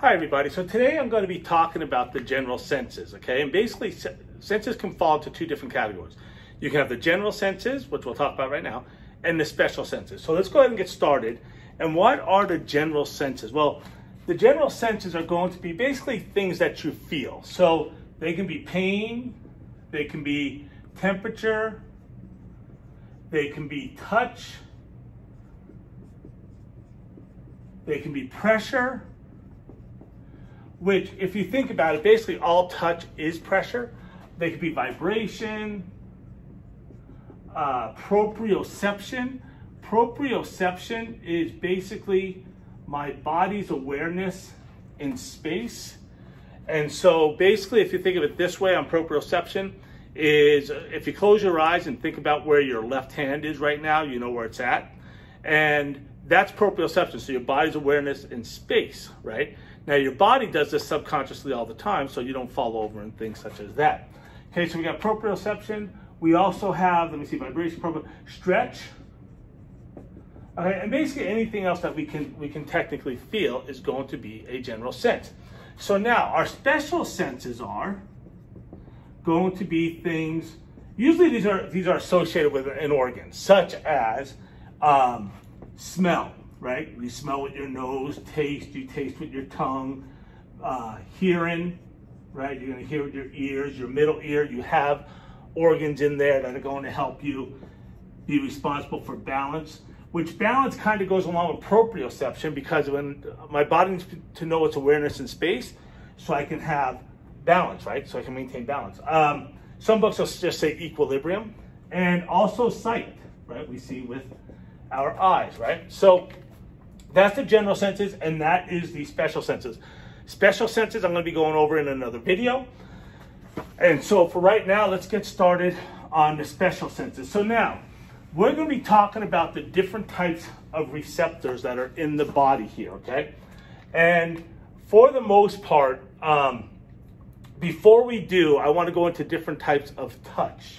Hi everybody, so today I'm going to be talking about the general senses, okay? And basically senses can fall into two different categories. You can have the general senses, which we'll talk about right now, and the special senses. So let's go ahead and get started. And what are the general senses? Well, the general senses are going to be basically things that you feel. So they can be pain, they can be temperature, they can be touch, they can be pressure, which if you think about it, basically all touch is pressure. They could be vibration, uh, proprioception. Proprioception is basically my body's awareness in space. And so basically, if you think of it this way on proprioception, is if you close your eyes and think about where your left hand is right now, you know where it's at. And that's proprioception, so your body's awareness in space, right? Now your body does this subconsciously all the time, so you don't fall over and things such as that. Okay, so we got proprioception. We also have, let me see, vibration, proprio, stretch. Okay, and basically anything else that we can we can technically feel is going to be a general sense. So now our special senses are going to be things. Usually these are these are associated with an organ, such as um, smell, right? You smell with your nose, taste, you taste with your tongue, uh, hearing, right? You're gonna hear with your ears, your middle ear, you have organs in there that are going to help you be responsible for balance, which balance kind of goes along with proprioception because when my body needs to know its awareness in space, so I can have balance, right? So I can maintain balance. Um, some books will just say equilibrium and also sight, right? We see with our eyes, right? So that's the general senses, and that is the special senses. Special senses I'm going to be going over in another video. And so for right now, let's get started on the special senses. So now, we're going to be talking about the different types of receptors that are in the body here, okay? And for the most part, um, before we do, I want to go into different types of touch.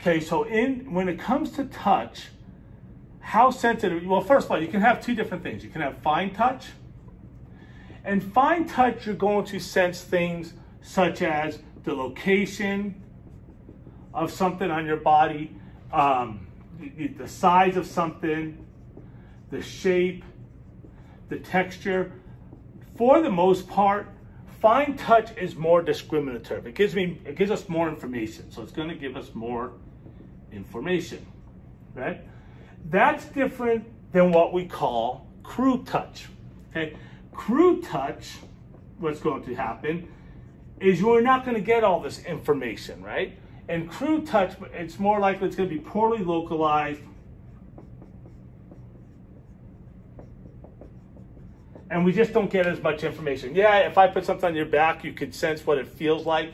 Okay, so in when it comes to touch, how sensitive, well, first of all, you can have two different things. You can have fine touch. And fine touch, you're going to sense things such as the location of something on your body, um, the, size of something, the shape, the texture. For the most part, fine touch is more discriminative. It gives me, it gives us more information. So it's going to give us more information, right? That's different than what we call crude touch. Okay, crude touch, what's going to happen is you're not going to get all this information, right? And crude touch, it's more likely it's going to be poorly localized. And we just don't get as much information. Yeah, if I put something on your back, you could sense what it feels like,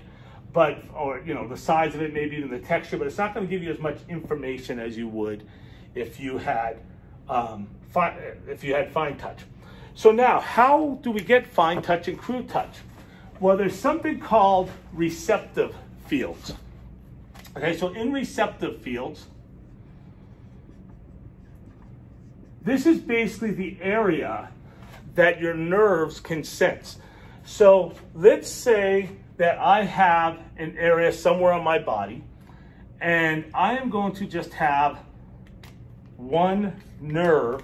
but, or, you know, the size of it, maybe even the texture, but it's not going to give you as much information as you would if you had um, fine, if you had fine touch. So now, how do we get fine touch and crude touch? Well, there's something called receptive fields. Okay, so in receptive fields, this is basically the area that your nerves can sense. So let's say that I have an area somewhere on my body, and I am going to just have one nerve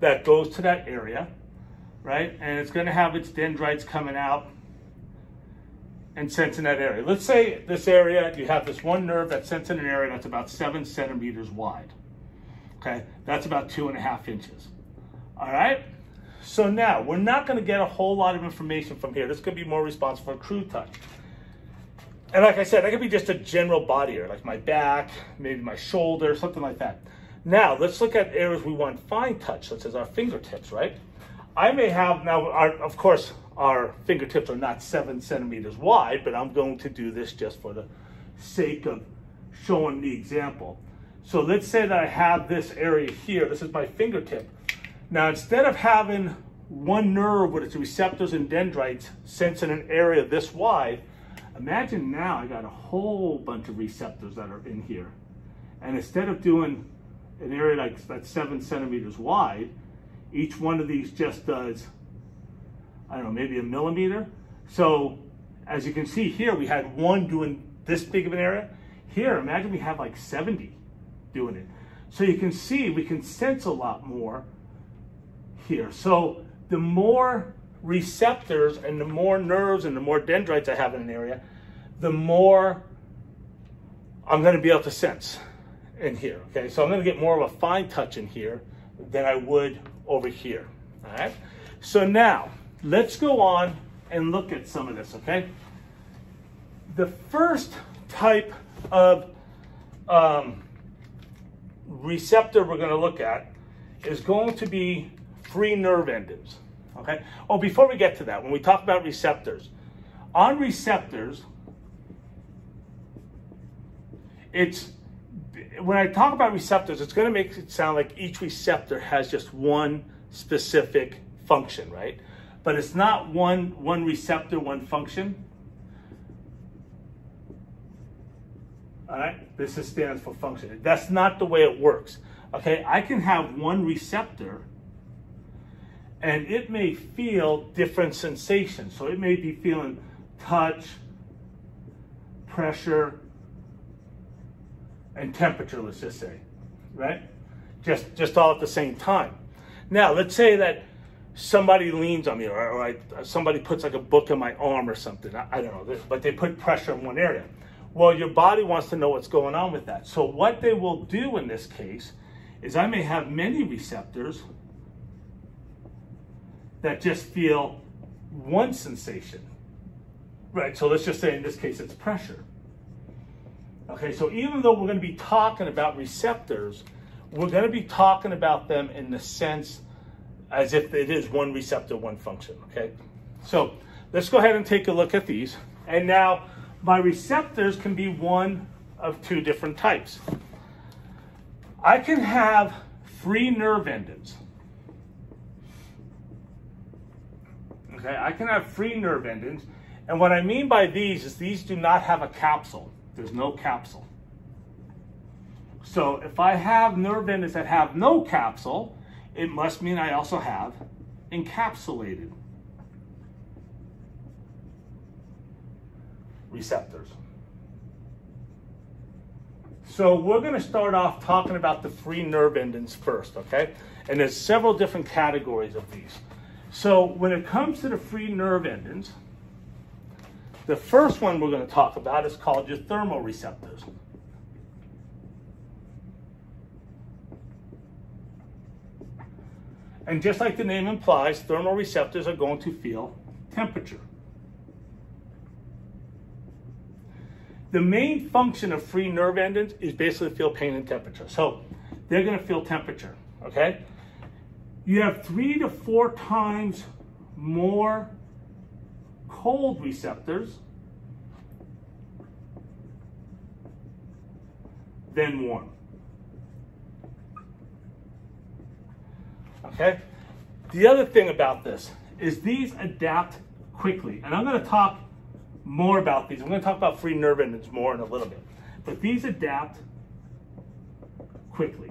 that goes to that area, right? And it's going to have its dendrites coming out and sensing that area. Let's say this area, you have this one nerve that's sensing an area that's about seven centimeters wide. Okay, that's about two and a half inches. All right, so now we're not going to get a whole lot of information from here. This could be more responsible for crude touch. And like I said, that could be just a general body area, like my back, maybe my shoulder, something like that. Now, let's look at areas we want fine touch, such as our fingertips, right? I may have, now, our, of course, our fingertips are not seven centimeters wide, but I'm going to do this just for the sake of showing the example. So let's say that I have this area here. This is my fingertip. Now, instead of having one nerve with its receptors and dendrites sensing an area this wide, imagine now I got a whole bunch of receptors that are in here. And instead of doing an area like that's seven centimeters wide, each one of these just does I don't know, maybe a millimeter. So as you can see here, we had one doing this big of an area. Here, imagine we have like 70 doing it. So you can see we can sense a lot more here. So the more receptors and the more nerves and the more dendrites I have in an area, the more I'm going to be able to sense in here. Okay, so I'm to get more of a fine touch in here than I would over here. All right. So now let's go on and look at some of this. Okay. The first type of um, receptor we're going to look at is going to be free nerve endings. Okay. Oh, before we get to that, when we talk about receptors, on receptors, it's when I talk about receptors, it's going to make it sound like each receptor has just one specific function, right? But it's not one one receptor, one function. All right, this is, stands for function. That's not the way it works. Okay, I can have one receptor and it may feel different sensations. So it may be feeling touch, pressure, and temperature, let's just say, right? Just, just all at the same time. Now, let's say that somebody leans on me or, or I, somebody puts like a book in my arm or something. I, I don't know, but they put pressure in one area. Well, your body wants to know what's going on with that. So what they will do in this case is I may have many receptors that just feel one sensation. Right, so let's just say in this case it's pressure. Okay, so even though we're going to be talking about receptors, we're going to be talking about them in the sense as if it is one receptor, one function, okay? So let's go ahead and take a look at these. And now my receptors can be one of two different types. I can have free nerve endings. Okay, I can have free nerve endings. And what I mean by these is these do not have a capsule. There's no capsule. So if I have nerve endings that have no capsule, it must mean I also have encapsulated receptors. So we're going to start off talking about the free nerve endings first, okay? And there's several different categories of these. So when it comes to the free nerve endings, the first one we're going to talk about is called your thermoreceptors. And just like the name implies, thermoreceptors are going to feel temperature. The main function of free nerve endings is basically to feel pain and temperature. So they're going to feel temperature, okay? You have three to four times more cold receptors than warm. Okay? The other thing about this is these adapt quickly. And I'm going to talk more about these. I'm going to talk about free nerve endings more in a little bit. But these adapt quickly.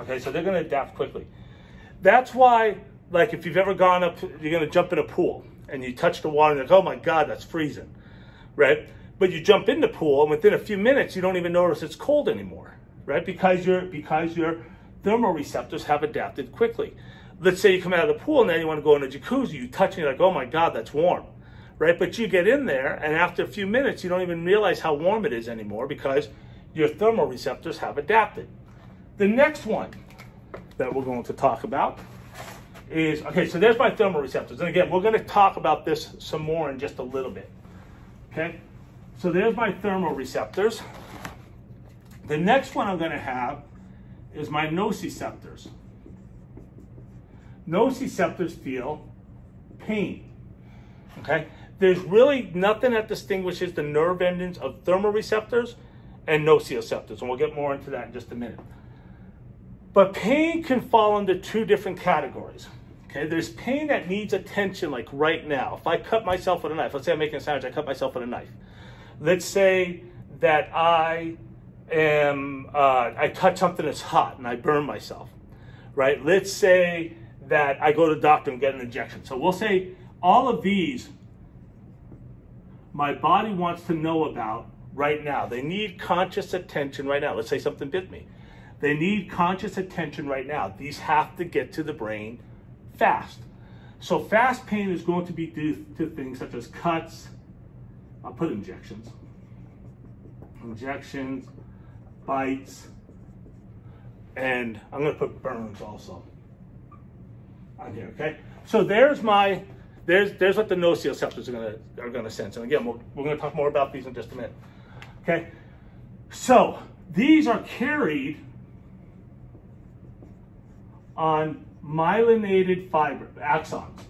Okay, so they're going to adapt quickly. That's why, like, if you've ever gone up, you're going to jump in a pool and you touch the water and like, oh my God, that's freezing, right? But you jump in the pool and within a few minutes, you don't even notice it's cold anymore, right? Because your because your thermoreceptors have adapted quickly. Let's say you come out of the pool and now you want to go in a jacuzzi, you touch and you're like, oh my God, that's warm, right? But you get in there and after a few minutes, you don't even realize how warm it is anymore because your thermoreceptors have adapted. The next one that we're going to talk about is, okay, so there's my thermoreceptors. And again, we're going to talk about this some more in just a little bit. Okay, so there's my thermoreceptors. The next one I'm going to have is my nociceptors. Nociceptors feel pain. Okay, there's really nothing that distinguishes the nerve endings of thermoreceptors and nociceptors, and we'll get more into that in just a minute. But pain can fall into two different categories. Okay, there's pain that needs attention, like right now. If I cut myself with a knife, let's say I'm making a sandwich, I cut myself with a knife. Let's say that I am, uh, I touch something that's hot and I burn myself, right? Let's say that I go to the doctor and get an injection. So we'll say all of these my body wants to know about right now. They need conscious attention right now. Let's say something bit me. They need conscious attention right now. These have to get to the brain fast. So fast pain is going to be due to things such as cuts. I'll put injections. Injections, bites, and I'm going to put burns also on here, okay? So there's my, there's, there's what the nociceptors are going to, are going to sense. And again, we're, we're going to talk more about these in just a minute, okay? So these are carried on myelinated fiber, axons.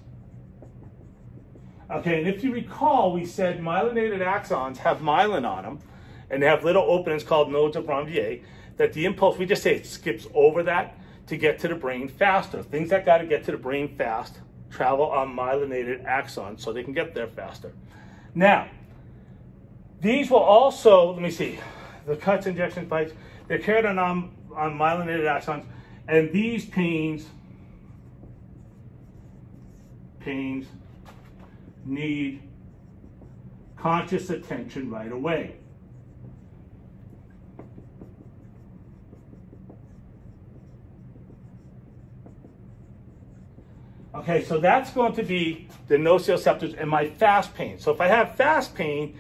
Okay, and if you recall, we said myelinated axons have myelin on them, and they have little openings called nodes of Ranvier, that the impulse, we just say it skips over that to get to the brain faster. Things that got to get to the brain fast travel on myelinated axons so they can get there faster. Now, these will also, let me see, the cuts, injections, bites, they're carried on, on myelinated axons, and these pains, pains need conscious attention right away. Okay, so that's going to be the nociceptors and my fast pain. So if I have fast pain,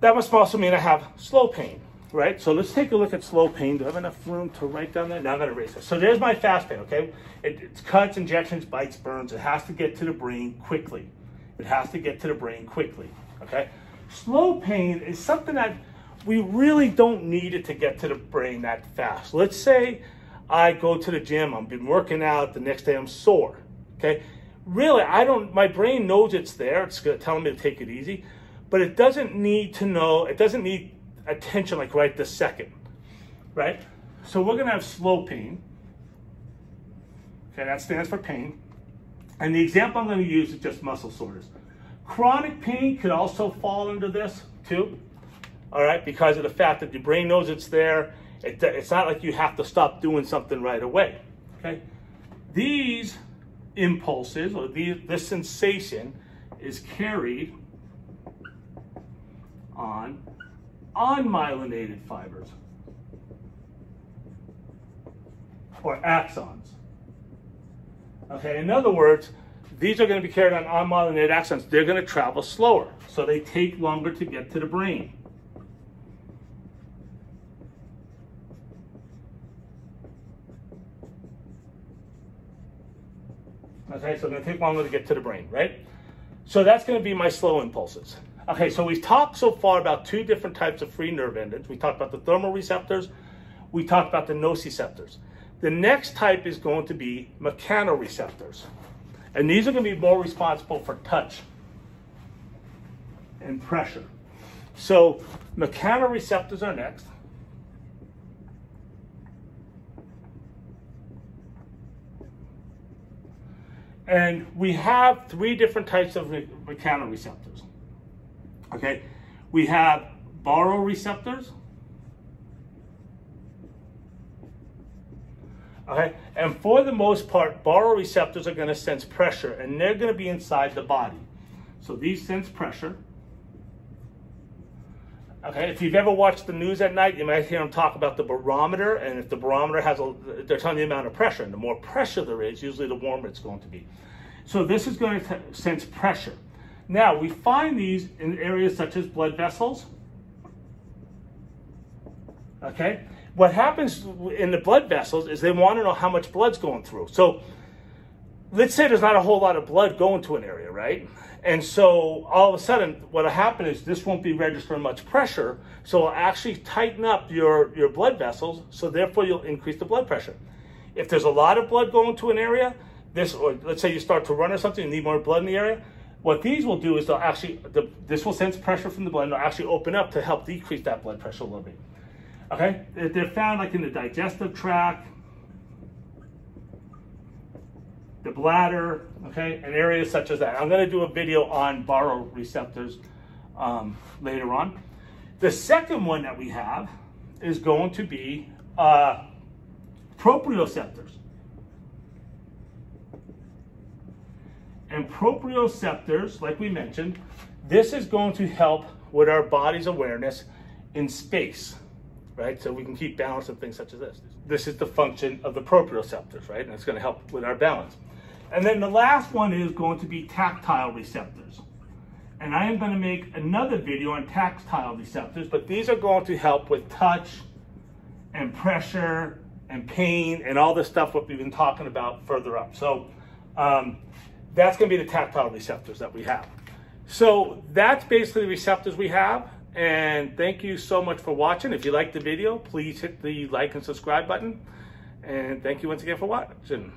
that must also mean I have slow pain, right? So let's take a look at slow pain. Do I have enough room to write down that? Now I'm gonna erase it. So there's my fast pain, okay? It, it's cuts, injections, bites, burns. It has to get to the brain quickly. It has to get to the brain quickly, okay? Slow pain is something that we really don't need it to get to the brain that fast. Let's say I go to the gym, I've been working out, the next day I'm sore. Okay, really, I don't. My brain knows it's there. It's telling me to take it easy, but it doesn't need to know. It doesn't need attention like right this second, right? So we're gonna have slow pain. Okay, that stands for pain. And the example I'm to use is just muscle soreness. Chronic pain could also fall into this too, all right, because of the fact that your brain knows it's there. It, it's not like you have to stop doing something right away, okay? These impulses or the, the sensation is carried on unmyelinated fibers or axons. Okay, in other words, these are going to be carried on unmyelinated axons. They're going to travel slower, so they take longer to get to the brain. Okay, so it's gonna take longer to get to the brain, right? So that's gonna be my slow impulses. Okay, so we've talked so far about two different types of free nerve endings. We talked about the thermoreceptors, we talked about the nociceptors. The next type is going to be mechanoreceptors. And these are gonna be more responsible for touch and pressure. So mechanoreceptors are next. And we have three different types of mechanoreceptors. Okay, we have baroreceptors. Okay, and for the most part, baroreceptors are going to sense pressure, and they're going to be inside the body. So these sense pressure. Okay, if you've ever watched the news at night, you might hear them talk about the barometer, and if the barometer has a, they're telling the amount of pressure, and the more pressure there is, usually the warmer it's going to be. So this is going to sense pressure. Now, we find these in areas such as blood vessels. Okay, what happens in the blood vessels is they want to know how much blood's going through. So let's say there's not a whole lot of blood going to an area, right? And so all of a sudden, what'll happen is this won't be registering much pressure. So it'll actually tighten up your, your blood vessels. So therefore you'll increase the blood pressure. If there's a lot of blood going to an area, this, or let's say you start to run or something, you need more blood in the area. What these will do is they'll actually, the, this will sense pressure from the blood and they'll actually open up to help decrease that blood pressure a little bit. Okay, they're found like in the digestive tract, the bladder, okay, and areas such as that. I'm going to do a video on baroreceptors um, later on. The second one that we have is going to be uh, proprioceptors. And proprioceptors, like we mentioned, this is going to help with our body's awareness in space, right? So we can keep balance and things such as this. This is the function of the proprioceptors, right? And it's going to help with our balance. And then the last one is going to be tactile receptors. And I am going to make another video on tactile receptors, but these are going to help with touch and pressure and pain and all the stuff what we've been talking about further up. So um, that's going to be the tactile receptors that we have. So that's basically the receptors we have. And thank you so much for watching. If you liked the video, please hit the like and subscribe button. And thank you once again for watching.